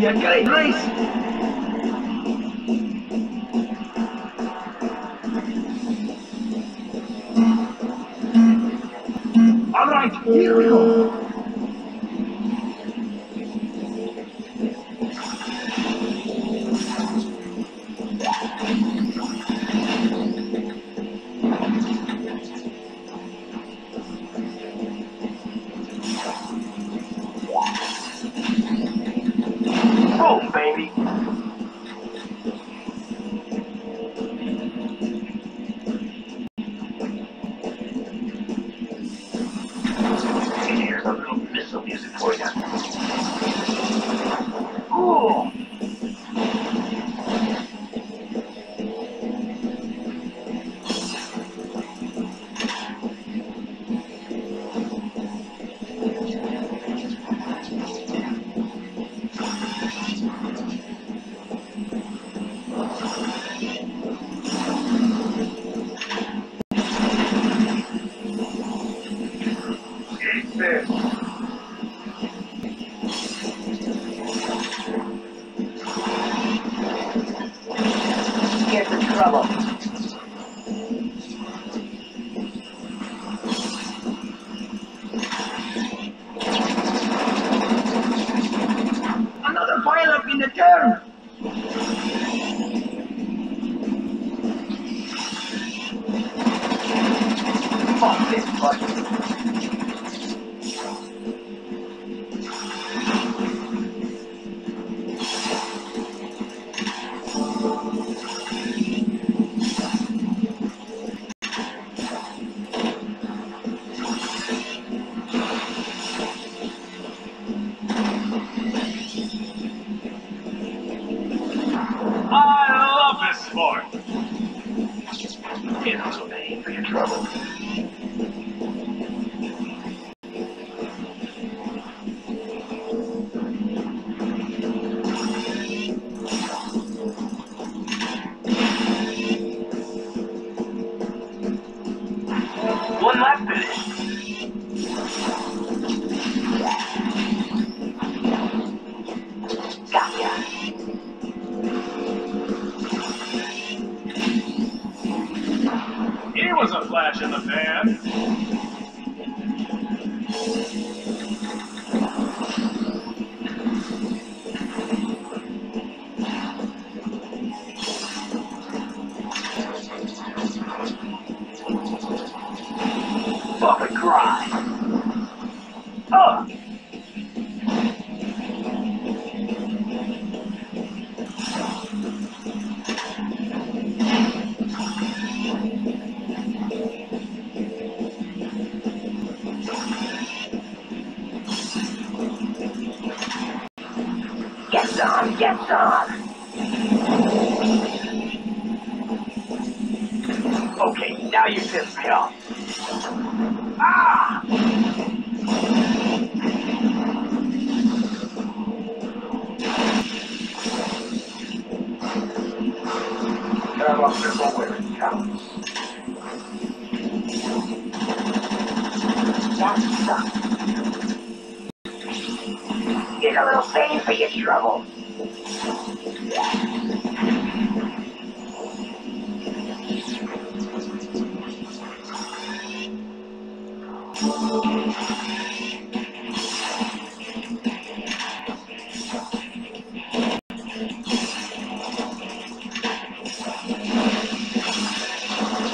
be a great race. All right, here we go. This. Get in trouble. Another pile up in the turn. Fuck this button. Sport. Here's little pain for your trouble. He was a flash in the pan. Some, get some. Okay, now you piss me off. Ah! Grab up your bowl where it counts. That's sucks. Get a little pain for your trouble.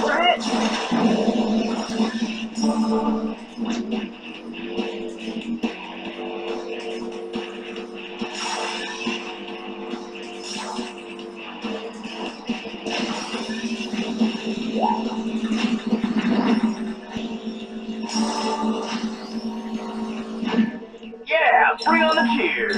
Brett! Yeah, bring on the cheers.